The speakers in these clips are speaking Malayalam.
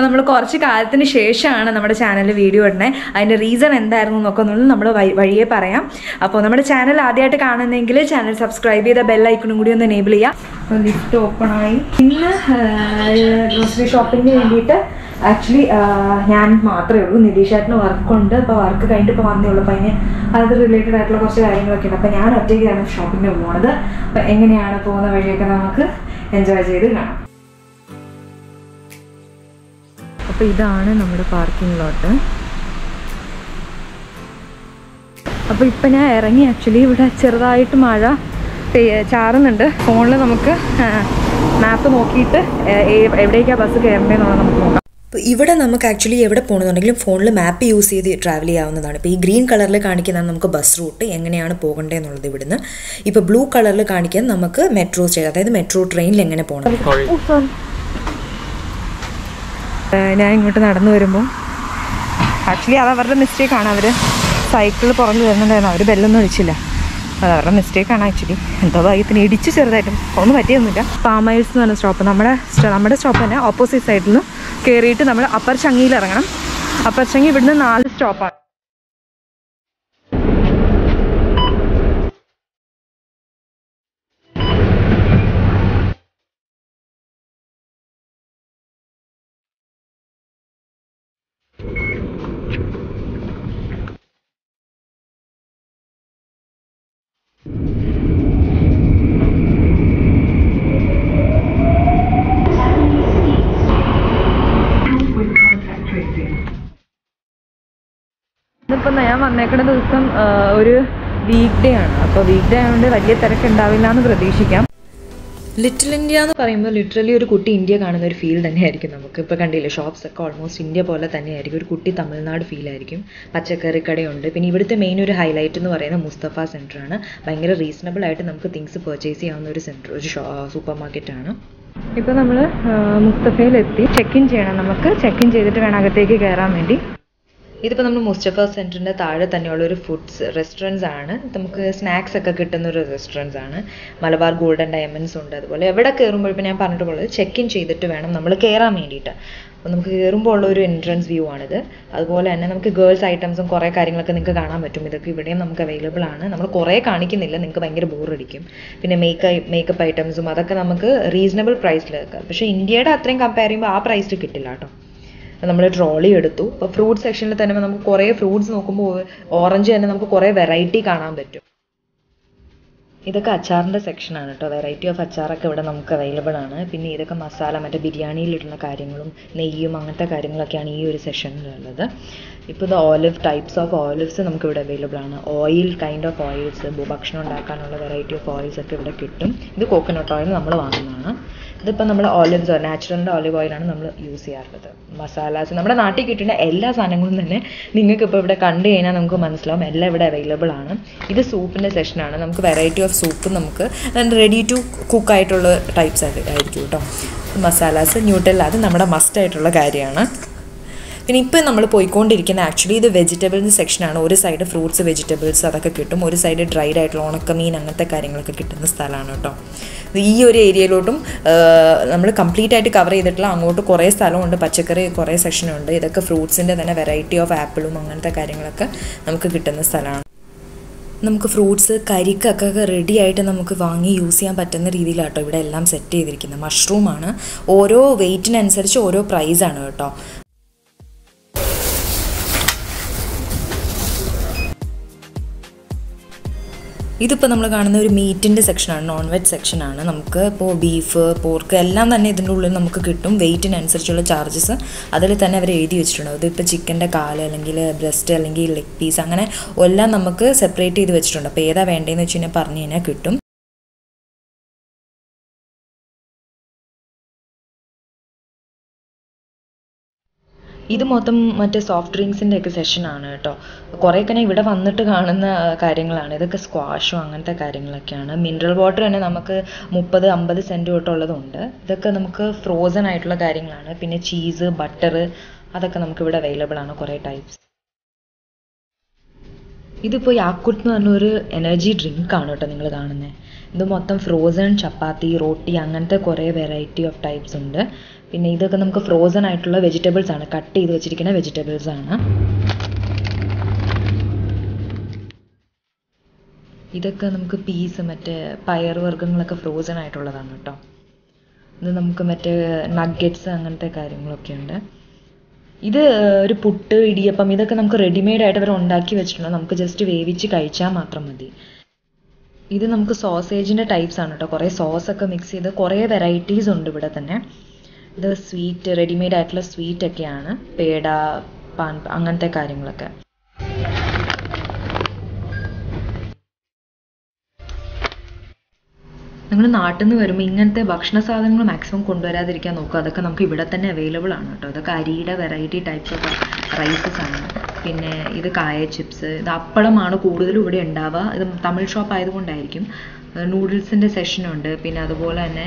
അപ്പോൾ നമ്മൾ കുറച്ച് കാലത്തിന് ശേഷമാണ് നമ്മുടെ ചാനലിൽ വീഡിയോ ഇടുന്നത് അതിന്റെ റീസൺ എന്തായിരുന്നു എന്നൊക്കെ ഒന്നും നമ്മൾ വഴിയെ പറയാം. അപ്പോൾ നമ്മുടെ ചാനൽ ആദ്യമായിട്ട് കാണുന്നെങ്കിൽ ചാനൽ സബ്സ്ക്രൈബ് ചെയ്ത ബെല്ലൈക്കണും കൂടി ഒന്ന് എനേബിൾ ചെയ്യാം. അപ്പോൾ ലിഫ്റ്റ് ഓപ്പൺ ആയി. ഇന്ന് ഗ്രോസറി ഷോപ്പിങ്ങിന് വേണ്ടിയിട്ട് ആക്ച്വലി ഞാൻ മാത്രമേ ഉള്ളൂ. നിതീഷേട്ടന് വർക്കുണ്ട് അപ്പോൾ വർക്ക് കഴിഞ്ഞിട്ട് ഇപ്പോൾ വന്നേ ഉള്ളൂ. അപ്പോൾ അതിന് അത് റിലേറ്റഡ് ആയിട്ടുള്ള കുറച്ച് കാര്യങ്ങളൊക്കെ ഉണ്ട്. അപ്പോൾ ഞാൻ ഒറ്റയ്ക്കാണ് ഷോപ്പിങ്ങിന് പോകുന്നത് അപ്പോൾ എങ്ങനെയാണ് പോകുന്ന വഴിയൊക്കെ നമുക്ക് എൻജോയ് ചെയ്ത് കാണാം. അപ്പോൾ ഇതാണ് നമ്മുടെ പാർക്കിംഗ് ലോട്ട് അപ്പോൾ ഇപ്പം ഞാൻ ഇറങ്ങി ആക്ച്വലി ഇവിടെ ചെറുതായിട്ട് മഴ ചാറുന്നുണ്ട്. ഫോണിൽ നമുക്ക് മാപ്പ് നോക്കിയിട്ട് എവിടേക്കാണ് ബസ് കയറേണ്ടതെന്നുള്ളത് നമുക്ക് നോക്കാം. അപ്പോൾ ഇവിടെ നമുക്ക് ആക്ച്വലി എവിടെ പോകണമെന്നുണ്ടെങ്കിലും ഫോണിൽ മാപ്പ് യൂസ് ചെയ്ത് ട്രാവൽ ചെയ്യാവുന്നതാണ്. ഇപ്പോൾ ഈ ഗ്രീൻ കളറിൽ കാണിക്കുന്നതാണ് നമുക്ക് ബസ് റൂട്ട് എങ്ങനെയാണ് പോകേണ്ടത് എന്നുള്ളത് ഇവിടുന്ന്. ഇപ്പോൾ ബ്ലൂ കളറിൽ കാണിക്കാൻ നമുക്ക് മെട്രോ സ്റ്റേഷൻ അതായത് മെട്രോ ട്രെയിനിൽ എങ്ങനെ പോകണം ഞാൻ ഇങ്ങോട്ട് നടന്നു വരുമ്പോൾ ആക്ച്വലി അത് അവരുടെ മിസ്റ്റേക്കാണ് അവർ സൈക്കിൾ പുറന്ന് വരുന്നുണ്ടായിരുന്നു. അവർ ബെല്ലൊന്നും അടിച്ചില്ല അത് അവരുടെ മിസ്റ്റേക്കാണ് ആക്ച്വലി എന്തോ ഭാഗ്യത്തിന് ഇടിച്ച് ചെറുതായിട്ടും. ഒന്നും പറ്റിയൊന്നുമില്ല. പാമൈൽസ് എന്ന് പറഞ്ഞ സ്റ്റോപ്പ് നമ്മുടെ നമ്മുടെ സ്റ്റോപ്പ് തന്നെ ഓപ്പോസിറ്റ് സൈഡിൽ നിന്ന് കയറിയിട്ട് നമ്മൾ അപ്പർ ചങ്ങിയിൽ ഇറങ്ങണം അപ്പർ ചങ്ങി ഇവിടുന്ന് നാല് സ്റ്റോപ്പാണ് ഇന്നിപ്പം ഞാൻ വന്നേക്കുന്ന ദിവസം ഒരു വീക്ക് ഡേ ആണ്. അപ്പോൾ വീക്ക് ഡേ ആയതുകൊണ്ട് വലിയ തിരക്ക് ഉണ്ടാവില്ല എന്ന് പ്രതീക്ഷിക്കാം. ലിറ്റിൽ ഇന്ത്യ എന്ന് പറയുമ്പോൾ ലിറ്ററലി ഒരു കുട്ടി ഇന്ത്യ കാണുന്ന ഒരു ഫീൽ തന്നെയായിരിക്കും നമുക്ക്. ഇപ്പോൾ കണ്ടില്ലേ ഷോപ്സ് ഒക്കെ ഓൾമോസ്റ്റ് ഇന്ത്യ പോലെ തന്നെയായിരിക്കും. ഒരു കുട്ടി തമിഴ്നാട് ഫീൽ ആയിരിക്കും. പച്ചക്കറി കടയുണ്ട്. പിന്നെ ഇവിടുത്തെ മെയിൻ ഒരു ഹൈലൈറ്റ് എന്ന് പറയുന്നത് മുസ്തഫ സെന്റർ ആണ്. ഭയങ്കര റീസണബിൾ ആയിട്ട് നമുക്ക് തിങ്സ് പർച്ചേസ് ചെയ്യാവുന്ന ഒരു സെന്റർ ഒരു സൂപ്പർ മാർക്കറ്റ് ആണ്. ഇപ്പോൾ നമ്മൾ മുസ്തഫയിലെത്തി. ചെക്ക് ഇൻ ചെയ്യണം. നമുക്ക് ചെക്ക് ഇൻ ചെയ്തിട്ട് വേണം അകത്തേക്ക് കയറാൻ വേണ്ടി. ഇതിപ്പോൾ നമ്മൾ മുസ്തഫ സെന്ററിന്റെ താഴെ തന്നെയുള്ള ഒരു ഫുഡ്സ് റെസ്റ്റോറന്റ്സ് ആണ്. നമുക്ക് സ്നാക്സ് ഒക്കെ കിട്ടുന്ന ഒരു റെസ്റ്റോറന്റ്സ് ആണ്. മലബാർ ഗോൾഡൻ ഡയമണ്ട്സ് ഉണ്ട്. അതുപോലെ എവിടെ കയറുമ്പോൾ ഇപ്പോൾ ഞാൻ പറഞ്ഞിട്ടുള്ളത് ചെക്ക് ഇൻ ചെയ്തിട്ട് വേണം നമ്മൾ കയറാൻ വേണ്ടിയിട്ട്. അപ്പോൾ നമുക്ക് കയറുമ്പോൾ ഉള്ള ഒരു എൻട്രൻസ് വ്യൂ ആണിത്. അതുപോലെ തന്നെ നമുക്ക് ഗേൾസ് ഐറ്റംസും കുറേ കാര്യങ്ങളൊക്കെ നിങ്ങൾക്ക് കാണാൻ പറ്റും. ഇതൊക്കെ ഇവിടെയും നമുക്ക് അവൈലബിൾ ആണ്. നമ്മൾ കുറേ കാണിക്കുന്നില്ല. നിങ്ങൾക്ക് ഭയങ്കര ബോറടിക്കും പിന്നെ മേക്ക് മേക്കപ്പ് ഐറ്റംസും അതൊക്കെ നമുക്ക് റീസണബിൾ പ്രൈസിൽ പക്ഷേ ഇന്ത്യയുടെ അത്രയും കമ്പയർ ചെയ്യുമ്പോൾ ആ പ്രൈസിൽ കിട്ടില്ല കേട്ടോ. നമ്മൾ ട്രോളി എടുത്തു. അപ്പോൾ ഫ്രൂട്ട് സെക്ഷനിൽ തന്നെ നമുക്ക് കുറേ ഫ്രൂട്ട്സ് നോക്കുമ്പോൾ ഓറഞ്ച് തന്നെ നമുക്ക് കുറേ വെറൈറ്റി കാണാൻ പറ്റും. ഇതൊക്കെ അച്ചാറിന്റെ സെക്ഷനാണ് കേട്ടോ വെറൈറ്റി ഓഫ് അച്ചാറൊക്കെ ഇവിടെ നമുക്ക് അവൈലബിൾ ആണ്. പിന്നെ ഇതൊക്കെ മസാല മറ്റേ ബിരിയാണിയിലിടുന്ന കാര്യങ്ങളും നെയ്യും അങ്ങനത്തെ കാര്യങ്ങളൊക്കെയാണ് ഈ ഒരു സെക്ഷനിലുള്ളത് ഇപ്പോൾ ഇത് ഓലിവ് ടൈപ്സ് ഓഫ് ഓലിവ്സ് നമുക്ക് ഇവിടെ അവൈലബിൾ ആണ്. ഓയിൽ കൈൻഡ് ഓഫ് ഓയിൽസ് ഭക്ഷണം ഉണ്ടാക്കാനുള്ള വെറൈറ്റി ഓഫ് ഓയിൽസ് ഒക്കെ ഇവിടെ കിട്ടും. ഇത് കോക്കനട്ട് ഓയിൽ നമ്മൾ വാങ്ങുന്നതാണ്. ഇതിപ്പോൾ നമ്മൾ ഓലിവ്സ് നാച്ചുറലിന്റെ ഓലിവ് ഓയിലാണ് നമ്മൾ യൂസ് ചെയ്യാറുള്ളത്. മസാലാസ് നമ്മുടെ നാട്ടിൽ കിട്ടുന്ന എല്ലാ സാധനങ്ങളും തന്നെ നിങ്ങൾക്ക് ഇപ്പോൾ ഇവിടെ കണ്ടു കഴിഞ്ഞാൽ നമുക്ക് മനസ്സിലാവും എല്ലാം ഇവിടെ അവൈലബിൾ ആണ്. ഇത് സൂപ്പിന്റെ സെഷനാണ് നമുക്ക് വെറൈറ്റി ഓഫ് സൂപ്പ് നമുക്ക് റെഡി ടു കുക്ക് ആയിട്ടുള്ള ടൈപ്സ് ആയിരിക്കും കേട്ടോ മസാലാസ് ന്യൂട്രൽ അത് നമ്മുടെ മസ്റ്റ് ആയിട്ടുള്ള കാര്യമാണ്. പിന്നെ ഇപ്പോൾ നമ്മൾ പോയിക്കൊണ്ടിരിക്കുന്ന ആക്ച്വലി ഇത് വെജിറ്റബിൾസ് സെക്ഷനാണ് ഒരു സൈഡ് ഫ്രൂട്ട്സ് വെജിറ്റബിൾസ് അതൊക്കെ കിട്ടും. ഒരു സൈഡ് ഡ്രൈഡ് ആയിട്ടുള്ള ഉണക്കമീൻ അങ്ങനത്തെ കാര്യങ്ങളൊക്കെ കിട്ടുന്ന സ്ഥലമാണ് കേട്ടോ. ഈ ഒരു ഏരിയയിലോട്ടും നമ്മൾ കംപ്ലീറ്റ് ആയിട്ട് കവർ ചെയ്തിട്ടുള്ള അങ്ങോട്ട് കുറേ സ്ഥലമുണ്ട്. പച്ചക്കറി കുറേ സെക്ഷനുണ്ട് ഇതൊക്കെ ഫ്രൂട്ട്സിന്റെ തന്നെ വെറൈറ്റി ഓഫ് ആപ്പിളും അങ്ങനത്തെ കാര്യങ്ങളൊക്കെ നമുക്ക് കിട്ടുന്ന സ്ഥലമാണ്. നമുക്ക് ഫ്രൂട്ട്സ് കരിക്കൊക്കെ റെഡി ആയിട്ട് നമുക്ക് വാങ്ങി യൂസ് ചെയ്യാൻ പറ്റുന്ന രീതിയിലാട്ടോ ഇവിടെ എല്ലാം സെറ്റ് ചെയ്തിരിക്കുന്നത്. മഷ്റൂമാണ് ഓരോ വെയിറ്റിനനുസരിച്ച് ഓരോ പ്രൈസാണ് കേട്ടോ. ഇതിപ്പോൾ നമ്മൾ കാണുന്ന ഒരു മീറ്റിന്റെ സെക്ഷനാണ് നോൺ വെജ് സെക്ഷനാണ്. നമുക്ക് ഇപ്പോൾ ബീഫ് പോർക്ക് എല്ലാം തന്നെ ഇതിന്റെ ഉള്ളിൽ നമുക്ക് കിട്ടും. വെയിറ്റിനനുസരിച്ചുള്ള ചാർജസ് അതിൽ തന്നെ അവർ എഴുതി വെച്ചിട്ടുണ്ട്. അതിപ്പോൾ ചിക്കന്റെ കാൽ അല്ലെങ്കിൽ ബ്രസ്റ്റ് അല്ലെങ്കിൽ ലെഗ് പീസ് അങ്ങനെ എല്ലാം നമുക്ക് സെപ്പറേറ്റ് ചെയ്ത് വെച്ചിട്ടുണ്ട്. അപ്പോൾ ഏതാ വേണ്ടതെന്ന് വെച്ച് കഴിഞ്ഞാൽ പറഞ്ഞു കഴിഞ്ഞാൽ കിട്ടും. ഇത് മൊത്തം മറ്റേ സോഫ്റ്റ് ഡ്രിങ്ക്സിന്റെ ഒക്കെ സെഷനാണ് കേട്ടോ. കുറേയൊക്കെ ഞാൻ ഇവിടെ വന്നിട്ട് കാണുന്ന കാര്യങ്ങളാണ്. ഇതൊക്കെ സ്ക്വാഷും അങ്ങനത്തെ കാര്യങ്ങളൊക്കെയാണ്. മിനറൽ വാട്ടർ തന്നെ നമുക്ക് മുപ്പത് അമ്പത് സെന്റ് തൊട്ടുള്ളതുണ്ട് ഇതൊക്കെ നമുക്ക് ഫ്രോസൺ ആയിട്ടുള്ള കാര്യങ്ങളാണ്. പിന്നെ ചീസ് ബട്ടർ അതൊക്കെ നമുക്ക് ഇവിടെ അവൈലബിൾ ആണ് കുറേ ടൈപ്സ് ഇതിപ്പോൾ യാക്കുട്ട് എന്ന് പറഞ്ഞൊരു എനർജി ഡ്രിങ്ക് ആണ് കേട്ടോ നിങ്ങൾ കാണുന്നത് ഇത് മൊത്തം ഫ്രോസൺ ചപ്പാത്തി റോട്ടി അങ്ങനത്തെ കുറേ വെറൈറ്റി ഓഫ് ടൈപ്സ് ഉണ്ട്. പിന്നെ ഇതൊക്കെ നമുക്ക് ഫ്രോസൺ ആയിട്ടുള്ള വെജിറ്റബിൾസ് ആണ്. കട്ട് ചെയ്ത് വെച്ചിരിക്കുന്ന വെജിറ്റബിൾസ് ആണ്. ഇതൊക്കെ നമുക്ക് പീസ് മറ്റേ പയർ വർഗങ്ങളൊക്കെ ഫ്രോസൺ ആയിട്ടുള്ളതാണ് കേട്ടോ ഇത് നമുക്ക് മറ്റേ നഗ്ഗറ്റ്സ് അങ്ങനത്തെ കാര്യങ്ങളൊക്കെ ഉണ്ട്. ഇത് ഒരു പുട്ട് ഇടിയപ്പം ഇതൊക്കെ നമുക്ക് റെഡിമെയ്ഡ് ആയിട്ട് അവർ ഉണ്ടാക്കി വെച്ചിട്ടുണ്ട്. നമുക്ക് ജസ്റ്റ് വേവിച്ച് കഴിച്ചാൽ മാത്രം മതി. ഇത് നമുക്ക് സോസേജിന്റെ ടൈപ്സ് ആണ് കേട്ടോ കുറേ സോസ് ഒക്കെ മിക്സ് ചെയ്ത് കുറേ വെറൈറ്റീസ് ഉണ്ട് ഇവിടെ തന്നെ. ഇത് സ്വീറ്റ് റെഡിമെയ്ഡ് ആയിട്ടുള്ള സ്വീറ്റ് ഒക്കെയാണ്. പേട പാൻ അങ്ങനത്തെ കാര്യങ്ങളൊക്കെ. നിങ്ങൾ നാട്ടിൽ നിന്ന് വരുമ്പോൾ ഇങ്ങനത്തെ ഭക്ഷണ സാധനങ്ങൾ മാക്സിമം കൊണ്ടുവരാതിരിക്കാൻ നോക്കുക. അതൊക്കെ നമുക്ക് ഇവിടെ തന്നെ അവൈലബിൾ ആണ് കേട്ടോ. അതൊക്കെ അരിയുടെ വെറൈറ്റി ടൈപ്പ് ഓഫ് റൈസസ് ആണ് പിന്നെ ഇത് കായ ചിപ്സ് ഇത് അപ്പളമാണ് കൂടുതലും ഇവിടെ ഉണ്ടാവുക. ഇത് തമിഴ് ഷോപ്പ് ആയതുകൊണ്ടായിരിക്കും. നൂഡിൽസിന്റെ സെഷനുണ്ട് പിന്നെ അതുപോലെ തന്നെ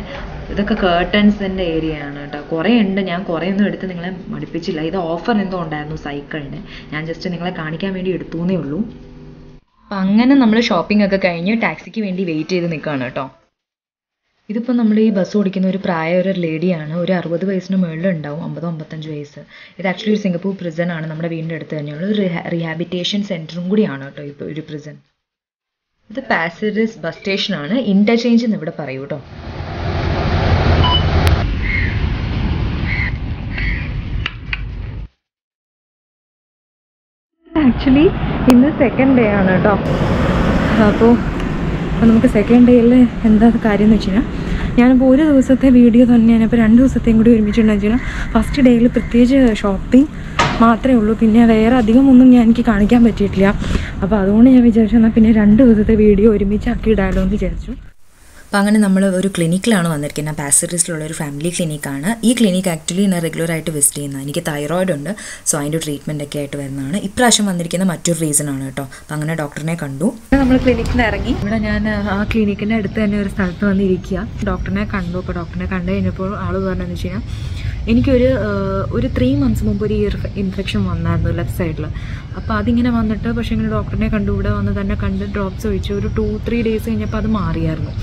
ഇതൊക്കെ കേർട്ടൻസിന്റെ ഏരിയ ആണ് കേട്ടോ. കുറേ ഉണ്ട്. ഞാൻ കുറേ ഒന്നും എടുത്ത് നിങ്ങളെ മടുപ്പിച്ചില്ല. ഇത് ഓഫർ എന്തോ ഉണ്ടായിരുന്നു സൈക്കിളിന്. ഞാൻ ജസ്റ്റ് നിങ്ങളെ കാണിക്കാൻ വേണ്ടി എടുത്തു എന്നേ ഉള്ളൂ. അപ്പം അങ്ങനെ നമ്മൾ ഷോപ്പിംഗ് ഒക്കെ കഴിഞ്ഞ് ടാക്സിക്ക് വേണ്ടി വെയിറ്റ് ചെയ്ത് നിൽക്കുകയാണ് കേട്ടോ. ഇതിപ്പോൾ നമ്മൾ ഈ ബസ് ഓടിക്കുന്ന ഒരു പ്രായ ഒരു ലേഡിയാണ് ഒരു അറുപത് വയസ്സിന് മുകളിൽ ഉണ്ടാവും അമ്പതോ അമ്പത്തഞ്ച് വയസ്സ്. ഇത് ആക്ച്വലി ഒരു സിംഗപ്പൂർ പ്രിസൺ ആണ്. നമ്മുടെ വീടിന്റെ അടുത്ത് തന്നെയുള്ള ഒരു റിഹാബിറ്റേഷൻ സെന്ററും കൂടിയാണ് കേട്ടോ ഇപ്പോൾ ഒരു പ്രിസൺ ഇത് പാസേജസ് ബസ് സ്റ്റേഷൻ ആണ്. ഇന്റർചേഞ്ച് എന്ന് ഇവിടെ പറയൂ കേട്ടോ ആക്ച്വലി ഇന്ന് സെക്കൻഡ് ഡേ ആണ് കേട്ടോ അപ്പോൾ അപ്പോൾ നമുക്ക് സെക്കൻഡ് ഡേയിൽ എന്താ കാര്യം എന്ന് വെച്ച് കഴിഞ്ഞാൽ ഞാനിപ്പോൾ ഒരു ദിവസത്തെ വീഡിയോ തന്നെ ഞാനിപ്പോൾ രണ്ട് ദിവസത്തെയും കൂടി ഒരുമിച്ചിട്ടുണ്ടെന്ന് വെച്ച് കഴിഞ്ഞാൽ ഫസ്റ്റ് ഡേയിൽ പ്രത്യേകിച്ച് ഷോപ്പിംഗ് മാത്രമേ ഉള്ളൂ. പിന്നെ വേറെ അധികം ഒന്നും ഞാൻ എനിക്ക് കാണിക്കാൻ പറ്റിയിട്ടില്ല. അപ്പോൾ അതുകൊണ്ട് ഞാൻ വിചാരിച്ചു എന്നാൽ പിന്നെ രണ്ട് ദിവസത്തെ വീഡിയോ ഒരുമിച്ചാക്കി ഇടാമല്ലോ എന്ന് വിചാരിച്ചു. അപ്പോൾ അങ്ങനെ നമ്മൾ ഒരു ക്ലിനിക്കിലാണ് വന്നിരിക്കുന്നത്. പാസറിസിലുള്ള ഒരു ഫാമിലി ക്ലിനിക്കാണ് ഈ ക്ലിനിക്ക് ആക്ച്വലി ഞാൻ റെഗുലറായിട്ട് വിസിറ്റ് ചെയ്യുന്നത്. എനിക്ക് തൈറോയിഡ് ഉണ്ട്. സോ അതിന്റെ ട്രീറ്റ്മെന്റ് ഒക്കെ ആയിട്ട് വരുന്നതാണ്. ഇപ്രാവശ്യം വന്നിരിക്കുന്ന മറ്റൊരു റീസൺ ആണ് കേട്ടോ. അപ്പോൾ അങ്ങനെ ഡോക്ടറിനെ കണ്ടു. നമ്മൾ ക്ലിനിക്കിൽ നിന്ന് ഇറങ്ങി. ഇവിടെ ഞാൻ ആ ക്ലിനിക്കിന്റെ അടുത്ത് തന്നെ ഒരു സ്ഥലത്ത് വന്നിരിക്കുക. ഡോക്ടറിനെ കണ്ടു. അപ്പോൾ ഡോക്ടറിനെ കണ്ടു കഴിഞ്ഞപ്പോൾ ആൾ പറഞ്ഞതെന്ന് വെച്ച് കഴിഞ്ഞാൽ എനിക്കൊരു ഒരു ത്രീ മന്ത്സ് മുമ്പ് ഒരു ഇയർ ഇൻഫെക്ഷൻ വന്നായിരുന്നു ലെഫ്റ്റ് സൈഡിൽ അപ്പോൾ അതിങ്ങനെ വന്നിട്ട് പക്ഷേ ഇങ്ങനെ ഡോക്ടറിനെ കണ്ടു. ഇവിടെ വന്ന് തന്നെ കണ്ട് ഡ്രോപ്സ് ഒഴിച്ച് ഒരു ടു ത്രീ ഡേയ്സ് കഴിഞ്ഞപ്പോൾ അത് മാറിയായിരുന്നു.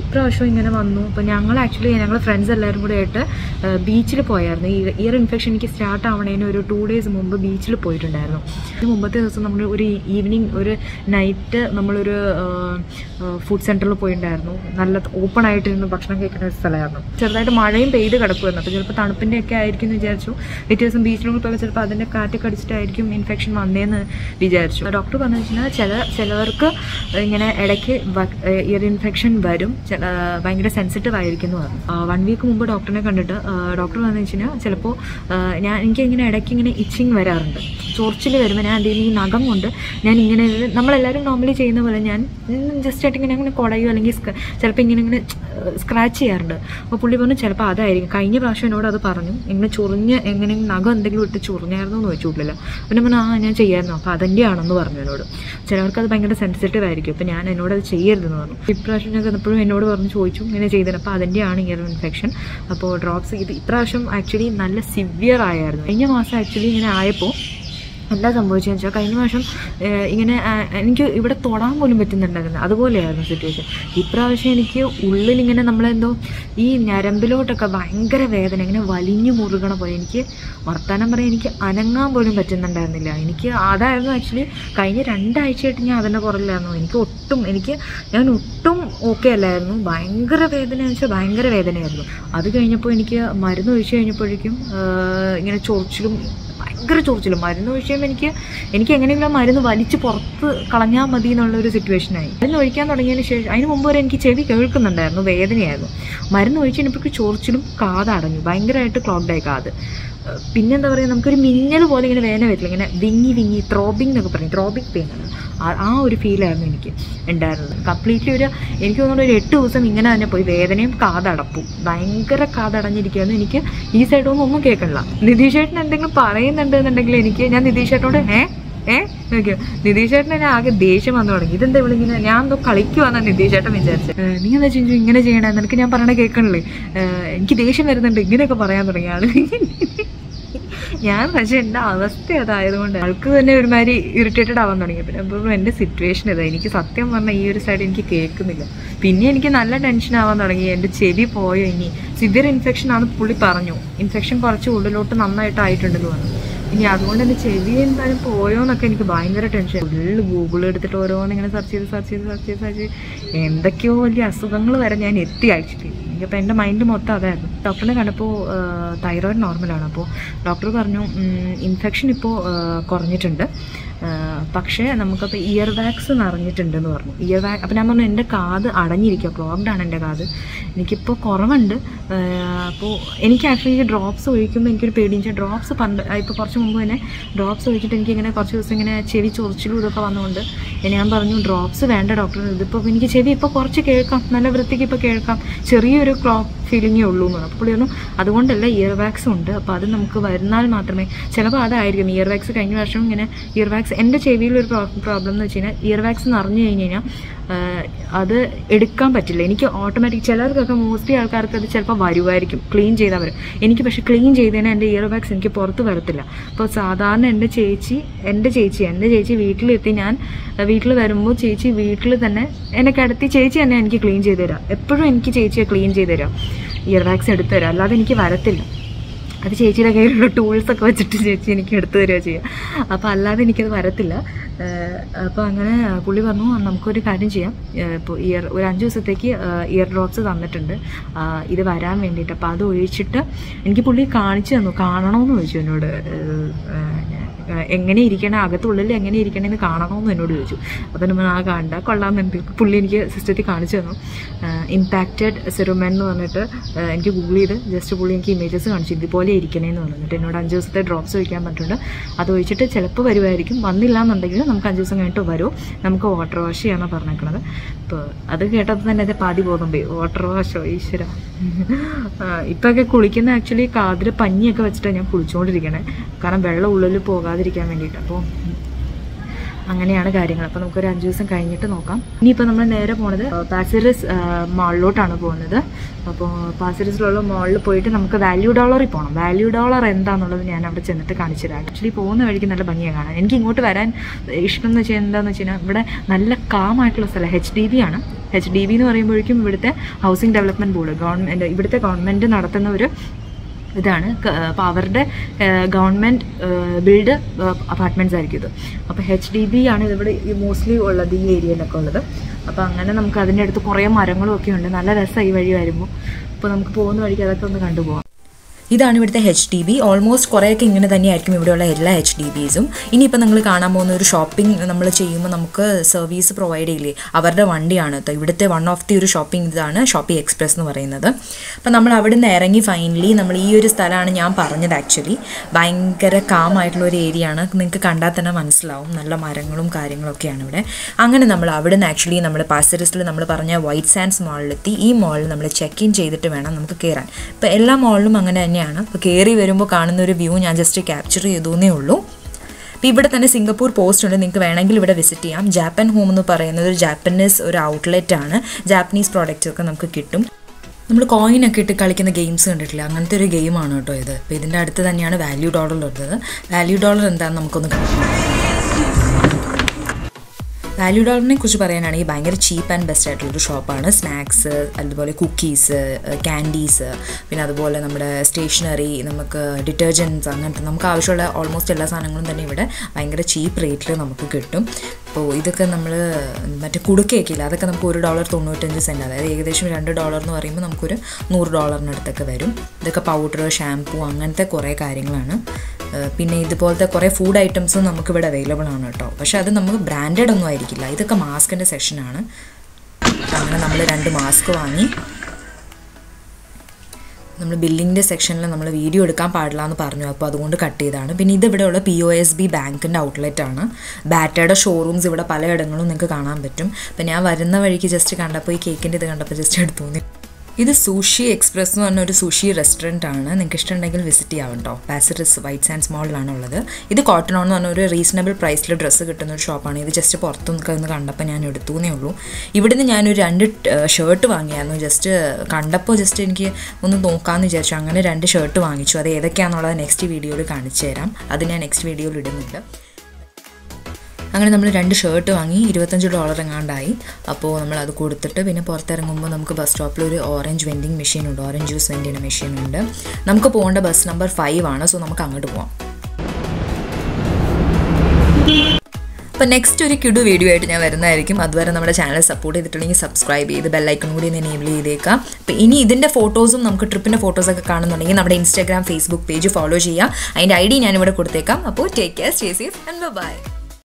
ഇപ്രാവശ്യം ഇങ്ങനെ വന്നു. അപ്പോൾ ഞങ്ങൾ ആക്ച്വലി ഞങ്ങൾ ഫ്രണ്ട്സ് എല്ലാവരും കൂടെ ആയിട്ട് ബീച്ചിൽ പോയായിരുന്നു. ഈ ഇയർ ഇൻഫെക്ഷൻ എനിക്ക് സ്റ്റാർട്ട് ആവണേന് ഒരു ടു ഡേയ്സ് മുമ്പ് ബീച്ചിൽ പോയിട്ടുണ്ടായിരുന്നു. അതിന് മുമ്പത്തെ ദിവസം നമ്മൾ ഒരു ഈവനിങ് ഒരു നൈറ്റ് നമ്മളൊരു ഫുഡ് സെന്ററിൽ പോയിട്ടുണ്ടായിരുന്നു നല്ല ഓപ്പൺ ആയിട്ടിരുന്ന് ഭക്ഷണം കഴിക്കുന്ന ഒരു സ്ഥലമായിരുന്നു. ചെറുതായിട്ട് മഴയും പെയ്ത് കിടക്കുമായിരുന്നു അപ്പോൾ ചിലപ്പോൾ തണുപ്പിന്റെ ഒക്കെ ആയിരിക്കും എന്ന് വിചാരിച്ചു. പിറ്റേ ദിവസം ബീച്ചിൽ പോയപ്പോൾ ചിലപ്പോൾ അതിന്റെ കാറ്റൊക്കെ അടിച്ചിട്ടായിരിക്കും ഇൻഫെക്ഷൻ വന്നേന്ന് വിചാരിച്ചു. ഡോക്ടർ പറഞ്ഞു വെച്ചാൽ ചില ചിലവർക്ക് ഇങ്ങനെ ഇടയ്ക്ക് ഇയർ ഇൻഫെക്ഷൻ വരും ചില ഭയങ്കര സെൻസിറ്റീവ് ആയിരിക്കും എന്ന് പറഞ്ഞു വൺ വീക്ക് മുമ്പ് ഡോക്ടറിനെ കണ്ടിട്ട് ഡോക്ടർ പറഞ്ഞു വെച്ചാൽ ചിലപ്പോൾ ഞാൻ എനിക്ക് ഇങ്ങനെ ഇടയ്ക്ക് ഇങ്ങനെ ഇച്ചിങ് വരാറുണ്ട്. ചോർച്ചിൽ വരുമ്പോൾ ഞാൻ എന്തെങ്കിലും ഈ നഖം കൊണ്ട് ഞാൻ ഇങ്ങനെ നമ്മളെല്ലാവരും നോർമലി ചെയ്യുന്ന പോലെ ഞാൻ ജസ്റ്റ് ആയിട്ട് ഇങ്ങനെ അങ്ങനെ കുടയോ അല്ലെങ്കിൽ ചിലപ്പോൾ ഇങ്ങനെ ഇങ്ങനെ സ്ക്രാച്ച് ചെയ്യാറുണ്ട്. അപ്പോൾ പുള്ളി പറഞ്ഞു ചിലപ്പോൾ അതായിരിക്കും. കഴിഞ്ഞ പ്രാവശ്യം എന്നോട് അത് പറഞ്ഞു. ഇങ്ങനെ ചൊറിഞ്ഞ് എങ്ങനെ നഖം എന്തെങ്കിലും ഇട്ട് ചൊറിഞ്ഞായിരുന്നു എന്ന് ചോദിച്ചിട്ടില്ല. പിന്നെ പറഞ്ഞു ആ ഞാൻ ചെയ്യായിരുന്നു. അപ്പോൾ അതിന്റെ ആണെന്ന് പറഞ്ഞു എന്നോട്. ചിലവർക്ക് അത് ഭയങ്കര സെൻസിറ്റീവ് ആയിരിക്കും. അപ്പോൾ ഞാൻ എന്നോട് അത് ചെയ്യരുതെന്ന് പറഞ്ഞു. ഇപ്രാവശ്യം ഞാൻ ചെന്നപ്പോഴും എന്നോട് പറഞ്ഞ് ചോദിച്ചു ഇങ്ങനെ ചെയ്തത് അപ്പോൾ അതിന്റെയാണ് ഇയർ ഇൻഫെക്ഷൻ അപ്പോൾ ഡ്രോപ്സ് ഇത് ഇപ്രാവശ്യം ആക്ച്വലി നല്ല സിവിയർ ആയായിരുന്നു. കഴിഞ്ഞ മാസം ആക്ച്വലി ഇങ്ങനെ ആയപ്പോൾ എന്താ സംഭവിച്ചതെന്ന് വെച്ചാൽ കഴിഞ്ഞ പ്രാവശ്യം ഇങ്ങനെ എനിക്ക് ഇവിടെ തൊടാൻ പോലും പറ്റുന്നുണ്ടായിരുന്നു അതുപോലെയായിരുന്നു സിറ്റുവേഷൻ ഇപ്രാവശ്യം എനിക്ക് ഉള്ളിലിങ്ങനെ നമ്മളെന്തോ ഈ ഞരമ്പിലോട്ടൊക്കെ ഭയങ്കര വേദന ഇങ്ങനെ വലിഞ്ഞു മുറുകണ പോലെ എനിക്ക് വർത്തമാനം പറയാൻ എനിക്ക് അനങ്ങാൻ പോലും പറ്റുന്നുണ്ടായിരുന്നില്ല. എനിക്ക് അതായിരുന്നു ആക്ച്വലി കഴിഞ്ഞ രണ്ടാഴ്ചയായിട്ട് ഞാൻ അതിന്റെ പുറകിലായിരുന്നു. എനിക്ക് ഒട്ടും എനിക്ക് ഞാൻ ഒട്ടും ഓക്കെ അല്ലായിരുന്നു. ഭയങ്കര വേദന എന്ന് വെച്ചാൽ ഭയങ്കര വേദനയായിരുന്നു. അത് കഴിഞ്ഞപ്പോൾ എനിക്ക് മരുന്ന് ഒഴിച്ചു കഴിഞ്ഞപ്പോഴേക്കും ഇങ്ങനെ ചൊറിച്ചിലും ഭയങ്കര ചോദിച്ചില്ല. മരുന്ന് വിഷയം എനിക്ക് എനിക്ക് എങ്ങനെയെങ്കിലും മരുന്ന് വലിച്ച് പുറത്ത് കളഞ്ഞാൽ മതി എന്നുള്ളൊരു സിറ്റുവേഷനായി മരുന്ന് ഒഴിക്കാൻ തുടങ്ങിയതിന് ശേഷം അതിന് മുമ്പ് വരെ എനിക്ക് ചെവി കേൾക്കുന്നുണ്ടായിരുന്നു വേദനയായിരുന്നു. മരുന്ന് ഒഴിച്ച് കഴിഞ്ഞപ്പോൾ ചോർച്ചിലും കാതടഞ്ഞു ഭയങ്കരമായിട്ട് ക്ലോഗ്ഡായി കാത്. പിന്നെന്താ പറയുക നമുക്കൊരു മിന്നൽ പോലെ ഇങ്ങനെ വേദന വരില്ല. ഇങ്ങനെ വിങ്ങി വിങ്ങി ത്രോബിംഗ് എന്നൊക്കെ പറയും. ത്രോബിംഗ് പെയിൻ ആണ്. ആ ഒരു ഫീലായിരുന്നു എനിക്ക് ഉണ്ടായിരുന്നത്. കംപ്ലീറ്റ്ലി ഒരു എനിക്ക് തോന്നുന്നു ഒരു എട്ട് ദിവസം ഇങ്ങനെ തന്നെ പോയി. വേദനയും കാതടപ്പും. ഭയങ്കര കാതടഞ്ഞിരിക്കുകയായിരുന്നു. എനിക്ക് ഈ സൈഡ് ഒന്നും ഒന്നും കേൾക്കണില്ല. നിതീഷേട്ടൻ എന്തെങ്കിലും പറയുന്നുണ്ട് എന്നുണ്ടെങ്കിൽ എനിക്ക് ഞാൻ നിതീഷേട്ടനോട് ഏ? ഏ? നോക്കിയോ നിതീഷ് ചേട്ടൻ എന്നെ ആകെ ദേഷ്യം വന്നു തുടങ്ങി. ഇതെന്താ ഇങ്ങനെ ഞാൻ എന്തോ കളിക്കുവാന്നാ നിതീഷേട്ടൻ വിചാരിച്ചത് നീ എന്താ ചോദിച്ചു ഇങ്ങനെ ചെയ്യണേ? നിനക്ക് ഞാൻ പറയണ കേൾക്കണില്ലേ? എനിക്ക് ദേഷ്യം വരുന്നുണ്ട്. ഇങ്ങനെയൊക്കെ പറയാൻ തുടങ്ങിയ ആൾ. ഞാൻ പക്ഷെ എന്റെ അവസ്ഥ അതായതുകൊണ്ട് ആൾക്ക് തന്നെ ഒരുമാതിരി ഇറിറ്റേറ്റഡ് ആവാൻ തുടങ്ങി. പിന്നെ അപ്പോൾ എന്റെ സിറ്റുവേഷൻ ഇതാ. എനിക്ക് സത്യം പറഞ്ഞാൽ ഈ ഒരു സൈഡ് എനിക്ക് കേൾക്കുന്നില്ല. പിന്നെ എനിക്ക് നല്ല ടെൻഷൻ ആവാൻ തുടങ്ങി. എന്റെ ചെവി പോയോ ഇനി? സിവിയർ ഇൻഫെക്ഷൻ ആണ് പുള്ളി പറഞ്ഞു. ഇൻഫെക്ഷൻ കുറച്ച് ഉള്ളിലോട്ട് നന്നായിട്ട് ആയിട്ടുണ്ടെന്ന് പറഞ്ഞു. ഇനി അതുകൊണ്ട് എന്റെ ചെവി എന്തായാലും പോയോ എന്നൊക്കെ എനിക്ക് ഭയങ്കര ടെൻഷൻ ഫുള്ള് ഗൂഗിൾ എടുത്തിട്ട് ഓരോന്നിങ്ങനെ സെർച്ച് ചെയ്ത് സെർച്ച് ചെയ്ത് സെർച്ച് ചെയ്ത് സെർച്ച് ചെയ്ത്. എന്തൊക്കെയോ വലിയ അസുഖങ്ങൾ വരെ ഞാൻ എത്തി ആക്ച്വലി എനിക്കപ്പോൾ എന്റെ മൈൻഡ് മൊത്തം അതായിരുന്നു. ഡോക്ടറിനെ കണ്ടപ്പോൾ തൈറോയിഡ് നോർമലാണ് അപ്പോൾ ഡോക്ടർ പറഞ്ഞു ഇൻഫെക്ഷൻ ഇപ്പോൾ കുറഞ്ഞിട്ടുണ്ട്. പക്ഷേ നമുക്കപ്പോൾ ഇയർ വാക്സ് നിറഞ്ഞിട്ടുണ്ടെന്ന് പറഞ്ഞു. ഇയർ വാക്സ് അപ്പോൾ ഞാൻ പറഞ്ഞു എന്റെ കാത് അടഞ്ഞിരിക്കുക. ക്ലോഗ്ഡ് ആണ് എന്റെ കാത്. എനിക്കിപ്പോൾ കുറവുണ്ട്. അപ്പോൾ എനിക്ക് ആക്ച്വലി ഡ്രോപ്സ് ഒഴിക്കുമ്പോൾ എനിക്കൊരു പേടി വെച്ചാൽ ഡ്രോപ്സ് പണ്ട് ഇപ്പോൾ കുറച്ച് മുമ്പ് തന്നെ ഡ്രോപ്സ് ഒഴിച്ചിട്ട് എനിക്ക് ഇങ്ങനെ കുറച്ച് ദിവസം ഇങ്ങനെ ചെവി ചൊറിച്ചിലും ഇതൊക്കെ വന്നുകൊണ്ട് ഞാൻ പറഞ്ഞു ഡ്രോപ്സ് വേണ്ട ഡോക്ടർ ഇതിപ്പോൾ എനിക്ക് ചെവി ഇപ്പോൾ കുറച്ച് കേൾക്കാം. നല്ല വൃത്തിക്ക് ഇപ്പോൾ കേൾക്കാം. ചെറിയൊരു ക്ലോ ഫീലിങ്ങേ ഉള്ളൂ എന്ന് പറഞ്ഞു അപ്പോൾ പുള്ളി പറഞ്ഞു അതുകൊണ്ടല്ല ഇയർ വാക്സ് ഉണ്ട്. അപ്പോൾ അത് നമുക്ക് വരുന്നാൽ മാത്രമേ ചിലപ്പോൾ അതായിരിക്കും. ഇയർ വാക്സ് കഴിഞ്ഞ വർഷം ഇങ്ങനെ ഇയർ വാക്സ് എന്റെ ചെവിയിലൊരു പ്രോബ്ലം എന്ന് വെച്ച് കഴിഞ്ഞാൽ ഇയർ വാക്സ് നിറഞ്ഞു കഴിഞ്ഞ് കഴിഞ്ഞാൽ അത് എടുക്കാൻ പറ്റില്ല. എനിക്ക് ഓട്ടോമാറ്റിക് ചിലർക്കൊക്കെ മോസ്റ്റ്ലി ആൾക്കാർക്ക് അത് ചിലപ്പോൾ വരുമായിരിക്കും ക്ലീൻ ചെയ്താൽ വരും. എനിക്ക് പക്ഷേ ക്ലീൻ ചെയ്തതിന് എന്റെ ഇയർ വാക്സ് എനിക്ക് പുറത്ത് വരത്തില്ല. അപ്പോൾ സാധാരണ എന്റെ ചേച്ചി എന്റെ ചേച്ചി എന്റെ ചേച്ചി വീട്ടിലെത്തി ഞാൻ വീട്ടിൽ വരുമ്പോൾ ചേച്ചി വീട്ടിൽ തന്നെ എന്നെ കിടത്തി ചേച്ചി തന്നെ എനിക്ക് ക്ലീൻ ചെയ്ത് തരാം. എപ്പോഴും എനിക്ക് ചേച്ചിയെ ക്ലീൻ ചെയ്ത് തരാം. ഇയർ വാക്സ് എടുത്തു തരാം. അല്ലാതെ എനിക്ക് വരത്തില്ല. അത് ചേച്ചിയുടെ കയ്യിലുള്ള ടൂൾസൊക്കെ വെച്ചിട്ട് ചേച്ചി എനിക്ക് എടുത്തു തരിക ചെയ്യുക അപ്പോൾ അല്ലാതെ എനിക്കത് വരത്തില്ല. അപ്പോൾ അങ്ങനെ പുള്ളി പറഞ്ഞു നമുക്കൊരു കാര്യം ചെയ്യാം. ഇപ്പോൾ ഇയർ ഒരു അഞ്ച് ദിവസത്തേക്ക് ഇയർ ഡ്രോപ്സ് തന്നിട്ടുണ്ട്. ഇത് വരാൻ വേണ്ടിയിട്ട്. അപ്പോൾ അത് ഒഴിച്ചിട്ട് എനിക്ക് പുള്ളി കാണിച്ചു തന്നു. കാണണമെന്ന് ചോദിച്ചു എന്നോട്. എങ്ങനെ ഇരിക്കണം അകത്തുള്ളിൽ എങ്ങനെ ഇരിക്കണമെന്ന് കാണണമെന്ന് എന്നോട് ചോദിച്ചു. അപ്പോൾ നമ്മൾ ആ കണ്ട കൊള്ളാമെന്നുണ്ട് പുള്ളി എനിക്ക് സിസ്റ്റത്തിൽ കാണിച്ചു തന്നു. ഇമ്പാക്റ്റഡ് സെറുമൻ എന്ന് പറഞ്ഞിട്ട് എനിക്ക് ഗൂഗിൾ ചെയ്ത് ജസ്റ്റ് പുള്ളി എനിക്ക് ഇമേജസ് കാണിച്ചു. ഇതുപോലെ ഇരിക്കണേന്ന് പറഞ്ഞിട്ട് എന്നോട് അഞ്ച് ദിവസത്തെ ഡ്രോപ്സ് ഒഴിക്കാൻ പറ്റുന്നുണ്ട് അത് ഒഴിച്ചിട്ട് ചിലപ്പോൾ വരുമായിരിക്കും വന്നില്ല എന്നുണ്ടെങ്കിൽ നമുക്ക് അഞ്ച് ദിവസം കഴിഞ്ഞിട്ട് വരും. നമുക്ക് വാട്ടർ വാഷ് ചെയ്യാനാണ് പറഞ്ഞേക്കണത്. ഇപ്പോൾ അത് കേട്ടപ്പോൾ തന്നെ അത് പാതി ബോധം പോയി. വാട്ടർ വാഷോ ഈശ്വര. ഇപ്പോഴൊക്കെ കുളിക്കുന്ന ആക്ച്വലി കാതിൽ പഞ്ഞിയൊക്കെ വെച്ചിട്ടാണ് ഞാൻ കുളിച്ചുകൊണ്ടിരിക്കണേ കാരണം വെള്ളം ഉള്ളിൽ പോകാതിരിക്കാൻ വേണ്ടിയിട്ട്. അപ്പോൾ അങ്ങനെയാണ് കാര്യങ്ങൾ. അപ്പോൾ നമുക്കൊരു അഞ്ച് ദിവസം കഴിഞ്ഞിട്ട് നോക്കാം. ഇനിയിപ്പോൾ നമ്മൾ നേരെ പോണത് പാസിറിസ് മാളിലോട്ടാണ് പോകുന്നത്. അപ്പോൾ പാസിറിസിലുള്ള മാളിൽ പോയിട്ട് നമുക്ക് വാല്യൂ ഡോളറിൽ പോകണം വാല്യൂ ഡോളർ എന്താണെന്നുള്ളത് ഞാൻ അവിടെ ചെന്നിട്ട് കാണിച്ചു തരാം ആക്ച്വലി പോകുന്ന വഴിക്ക് നല്ല ഭംഗിയാണ് കാണാൻ. എനിക്ക് ഇങ്ങോട്ട് വരാൻ ഇഷ്ടം എന്ന് വെച്ചാൽ എന്താണെന്ന് വെച്ച് കഴിഞ്ഞാൽ ഇവിടെ നല്ല കാമായിട്ടുള്ള സ്ഥലം. എച്ച് ഡി ബി ആണ്. എച്ച് ഡി ബി എന്ന് പറയുമ്പോഴേക്കും ഇവിടുത്തെ ഹൗസിംഗ് ഡെവലപ്മെന്റ് ബോർഡ് ഗവൺമെന്റ് ഇവിടുത്തെ ഗവൺമെന്റ് നടത്തുന്ന ഒരു ഇതാണ്. അപ്പോൾ അവരുടെ ഗവൺമെന്റ് ബിൽഡ് അപ്പാർട്ട്മെന്റ്സ് ആയിരിക്കും ഇത്. അപ്പോൾ എച്ച് ഡി ബി ആണ് ഇവിടെ മോസ്റ്റ്ലി ഉള്ളത് ഈ ഏരിയയിലൊക്കെ ഉള്ളത്. അപ്പോൾ അങ്ങനെ നമുക്ക് അതിന്റെ അടുത്ത് കുറേ മരങ്ങളും ഒക്കെ ഉണ്ട്. നല്ല രസമാണ് ഈ വഴി വരുമ്പോൾ അപ്പോൾ നമുക്ക് പോകുന്ന വഴിക്ക് അതൊക്കെ ഒന്ന് കണ്ടുപോകാം ഇതാണ് ഇവിടുത്തെ എച്ച് ഡി ബി ഓൾമോസ്റ്റ് കുറേയൊക്കെ ഇങ്ങനെ തന്നെയായിരിക്കും ഇവിടെയുള്ള എല്ലാ എച്ച് ഡി ബീസും ഇനിയിപ്പോൾ നിങ്ങൾ കാണാൻ പോകുന്ന ഒരു ഷോപ്പിംഗ് നമ്മൾ ചെയ്യുമ്പോൾ നമുക്ക് സർവീസ് പ്രൊവൈഡ് ചെയ്യില്ലേ? അവരുടെ വണ്ടിയാണ് കേട്ടോ ഇവിടുത്തെ വൺ ഓഫ് ദി ഒരു ഷോപ്പിംഗ് ഇതാണ് ഷോപ്പി എക്സ്പ്രസ് എന്ന് പറയുന്നത്. അപ്പോൾ നമ്മൾ അവിടെ നിന്ന് ഇറങ്ങി ഫൈനലി നമ്മൾ ഈ ഒരു സ്ഥലമാണ് ഞാൻ പറഞ്ഞത് ആക്ച്വലി ഭയങ്കര കാം ആയിട്ടുള്ള ഒരു ഏരിയ ആണ്. നിങ്ങൾക്ക് കണ്ടാൽ തന്നെ മനസ്സിലാവും. നല്ല മരങ്ങളും കാര്യങ്ങളൊക്കെയാണ് ഇവിടെ. അങ്ങനെ നമ്മൾ അവിടെ നിന്ന് ആക്ച്വലി നമ്മൾ പാസറിസിൽ നമ്മൾ പറഞ്ഞ വൈറ്റ് സാൻഡ്സ് മാളിലെത്തി ഈ മാളിൽ നമ്മൾ ചെക്ക് ഇൻ ചെയ്തിട്ട് വേണം നമുക്ക് കയറാൻ ഇപ്പോൾ എല്ലാ മാളിലും അങ്ങനെ തന്നെയാണ്. അപ്പോൾ കയറി വരുമ്പോൾ കാണുന്ന ഒരു വ്യൂ ഞാൻ ജസ്റ്റ് ക്യാപ്ചർ ചെയ്തു എന്നേ ഉള്ളൂ. അപ്പോൾ ഇവിടെ തന്നെ സിംഗപ്പൂർ പോസ്റ്റ് ഉണ്ട്. നിങ്ങൾക്ക് വേണമെങ്കിൽ ഇവിടെ വിസിറ്റ് ചെയ്യാം. ജാപ്പൻ ഹോം എന്ന് പറയുന്നത് ഒരു ജാപ്പനീസ് ഒരു ഔട്ട്ലെറ്റ് ആണ്. ജാപ്പനീസ് പ്രോഡക്റ്റ്സ് ഒക്കെ നമുക്ക് കിട്ടും. നമ്മൾ കോയിൻ ഒക്കെ ഇട്ട് കളിക്കുന്ന ഗെയിംസ് കണ്ടിട്ടില്ല? അങ്ങനത്തെ ഒരു ഗെയിമാണ് കേട്ടോ ഇത്. അപ്പോൾ ഇതിന്റെ അടുത്ത് തന്നെയാണ് വാല്യൂ ഡോളർ ഉള്ളത്. വാല്യൂ ഡോളർ എന്താണെന്ന് നമുക്കൊന്ന് കാണാം വാല്യൂ ഡോളറിനെ കുറിച്ച് പറയാനാണെങ്കിൽ ഭയങ്കര ചീപ്പ് ആൻഡ് ബെസ്റ്റ് ആയിട്ടുള്ളൊരു ഷോപ്പാണ് സ്നാക്സ് അതുപോലെ കുക്കീസ് ക്യാൻഡീസ് പിന്നെ അതുപോലെ നമ്മുടെ സ്റ്റേഷനറി നമുക്ക് ഡിറ്റർജൻസ് അങ്ങനത്തെ നമുക്ക് ആവശ്യമുള്ള ഓൾമോസ്റ്റ് എല്ലാ സാധനങ്ങളും തന്നെ ഇവിടെ ഭയങ്കര ചീപ്പ് റേറ്റിൽ നമുക്ക് കിട്ടും. അപ്പോൾ ഇതൊക്കെ നമ്മൾ മറ്റേ കുടുക്കയൊക്കെ അതൊക്കെ നമുക്ക് ഒരു ഡോളർ തൊണ്ണൂറ്റഞ്ച് സെന്റ് അതായത് ഏകദേശം രണ്ട് ഡോളർ എന്ന് പറയുമ്പോൾ നമുക്കൊരു നൂറ് ഡോളറിനടുത്തൊക്കെ വരും. ഇതൊക്കെ പൗഡർ ഷാംപൂ അങ്ങനത്തെ കുറേ കാര്യങ്ങളാണ്. പിന്നെ ഇതുപോലത്തെ കുറേ ഫുഡ് ഐറ്റംസും നമുക്കിവിടെ അവൈലബിൾ ആണ് കേട്ടോ. പക്ഷേ അത് നമുക്ക് ബ്രാൻഡഡ് ഒന്നും ആയിരിക്കില്ല. ഇതൊക്കെ മാസ്കിന്റെ സെക്ഷനാണ് അങ്ങനെ നമ്മൾ രണ്ട് മാസ്ക് വാങ്ങി. നമ്മൾ ബില്ലിങ്ങിന്റെ സെക്ഷനിൽ നമ്മൾ വീഡിയോ എടുക്കാൻ പാടില്ല എന്ന് പറഞ്ഞു. അപ്പോൾ അതുകൊണ്ട് കട്ട് ചെയ്താണ്. പിന്നെ ഇത് ഇവിടെയുള്ള പി ഒ എസ് ബി ബാങ്കിന്റെ ഔട്ട്ലെറ്റ് ആണ്. ബാറ്റയുടെ ഷോറൂംസ് ഇവിടെ പലയിടങ്ങളും നിങ്ങൾക്ക് കാണാൻ പറ്റും. അപ്പോൾ ഞാൻ വരുന്ന വഴിക്ക് ജസ്റ്റ് കണ്ടപ്പോൾ ഈ കേക്കിന്റെ ഇത് കണ്ടപ്പോൾ ജസ്റ്റ് എടുത്തു തോന്നി ഇത് സൂഷി എക്സ്പ്രസ് എന്ന് പറഞ്ഞ ഒരു സൂഷി റെസ്റ്റോറന്റ് ആണ്. നിങ്ങൾക്ക് ഇഷ്ടമുണ്ടെങ്കിൽ വിസിറ്റ് ചെയ്യാം കേട്ടോ പാസറിസ് വൈറ്റ് സാൻഡ്സ് മോളിലാണ് ഉള്ളത് ഇത് കോട്ടൺ എന്ന് പറഞ്ഞ ഒരു റീസണബിൾ പ്രൈസിൽ ഡ്രസ്സ് കിട്ടുന്ന ഒരു ഷോപ്പാണ് ഇത് ജസ്റ്റ് പുറത്തു നിന്ന് കണ്ടപ്പോൾ ഞാൻ എടുത്തുന്നേ ഉള്ളൂ. ഇവിടുന്ന് ഞാനൊരു രണ്ട് ഷർട്ട് വാങ്ങിയായിരുന്നു. ജസ്റ്റ് കണ്ടപ്പോൾ ജസ്റ്റ് എനിക്ക് ഒന്ന് നോക്കാമെന്ന് വിചാരിച്ചു. അങ്ങനെ രണ്ട് ഷർട്ട് വാങ്ങിച്ചു. അത് ഏതൊക്കെയാണെന്നുള്ളത് നെക്സ്റ്റ് വീഡിയോയിൽ കാണിച്ചു തരാം അത് ഞാൻ നെക്സ്റ്റ് വീഡിയോയിൽ ഇടുന്നുണ്ട് അങ്ങനെ നമ്മൾ രണ്ട് ഷർട്ട് വാങ്ങി ഇരുപത്തഞ്ച് ഡോളർ എങ്ങാണ്ടായി. അപ്പോൾ നമ്മൾ അത് കൊടുത്തിട്ട് പിന്നെ പുറത്തിറങ്ങുമ്പോൾ നമുക്ക് ബസ് സ്റ്റോപ്പിൽ ഒരു ഓറഞ്ച് വെൻഡിങ് മെഷീൻ ഉണ്ട്. ഓറഞ്ച് ജ്യൂസ് വെൻഡ് ചെയ്യുന്ന മെഷീൻ ഉണ്ട്. നമുക്ക് പോകേണ്ട ബസ് നമ്പർ ഫൈവ് ആണ്. സോ നമുക്ക് അങ്ങോട്ട് പോവാം. അപ്പോൾ നെക്സ്റ്റ് ഒരു കിടു വീഡിയോ ആയിട്ട് ഞാൻ വരുന്നതായിരിക്കും. അതുവരെ നമ്മുടെ ചാനൽ സപ്പോർട്ട് ചെയ്തിട്ടുണ്ടെങ്കിൽ സബ്സ്ക്രൈബ് ചെയ്ത് ബെല്ലൈക്കൺ കൂടി ഒന്ന് എനേബിൾ ചെയ്തേക്കാം. അപ്പോൾ ഇനി ഇതിന്റെ ഫോട്ടോസും നമുക്ക് ട്രിപ്പിന്റെ ഫോട്ടോസൊക്കെ കാണുന്നുണ്ടെങ്കിൽ നമ്മുടെ ഇൻസ്റ്റാഗ്രാം ഫേസ്ബുക്ക് പേജ് ഫോളോ ചെയ്യുക അതിന്റെ ഐ ഡി ഞാനിവിടെ കൊടുത്തേക്കാം. അപ്പോൾ take care stay safe and bye